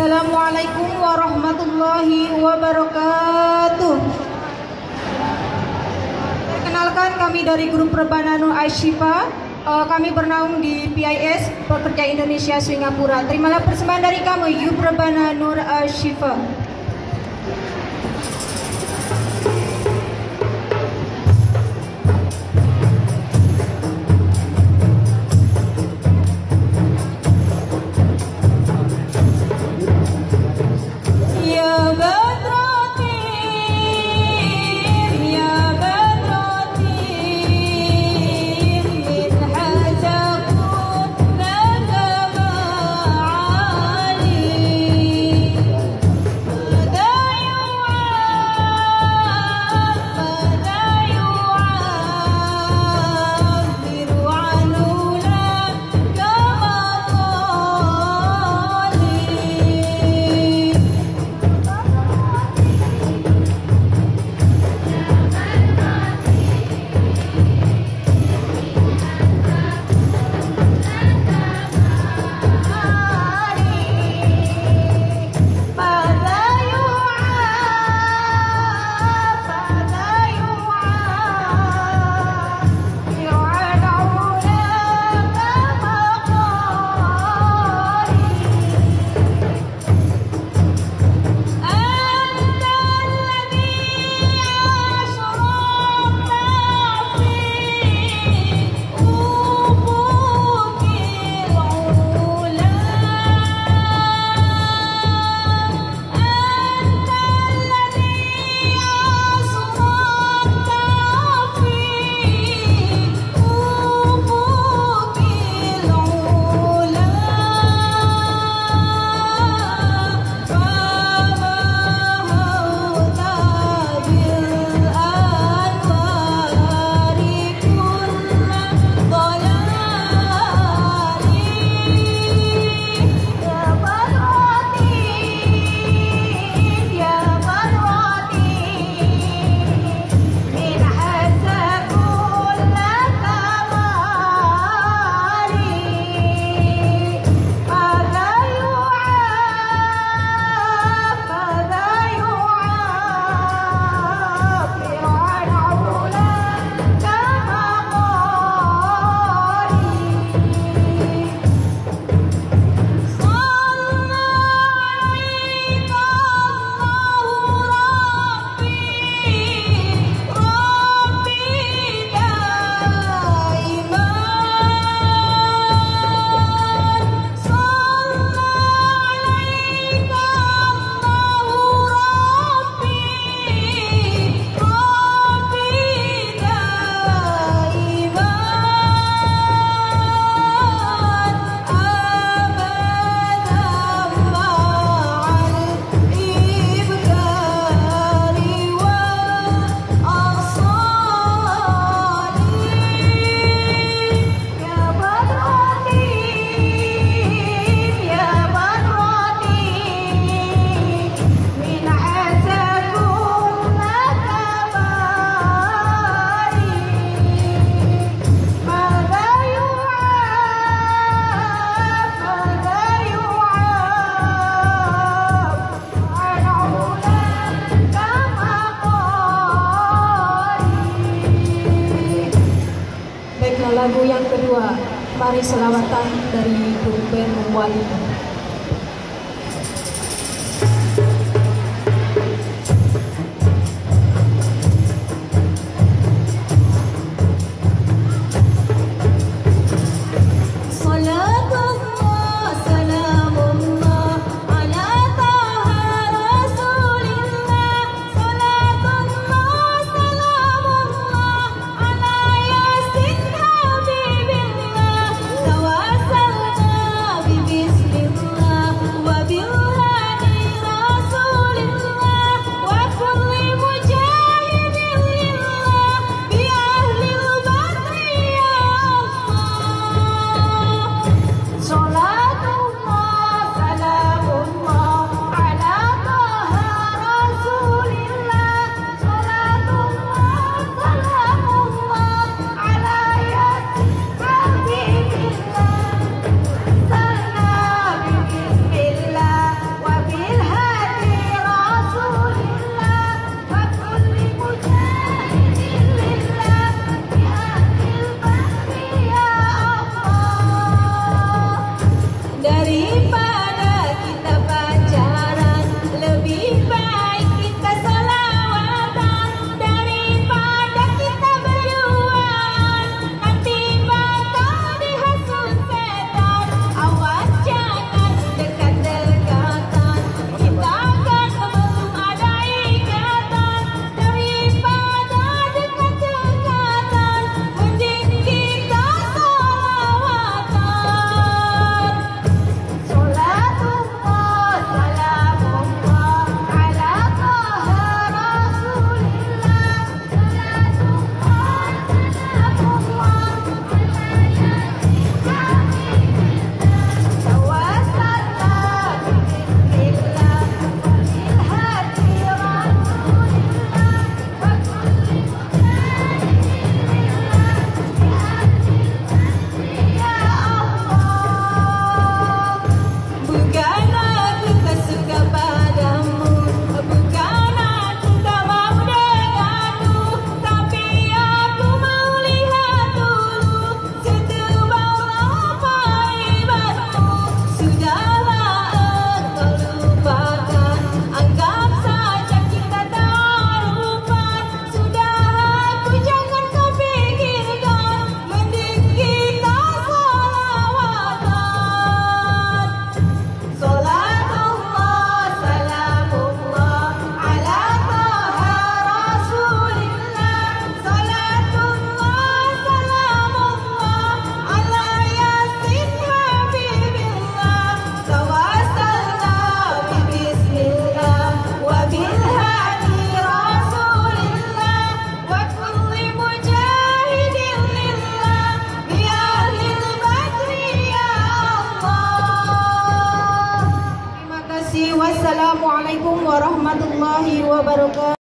Assalamualaikum warahmatullahi wabarakatuh. Perkenalkan kami dari grup Perbananu Ashifa. Uh, kami bernaung di PIS Pekerja Indonesia Singapura. Terimalah persembahan dari kami You Perbana Nur Ashifa. Lagu yang kedua Mari Selawatan dari grup band Wali много.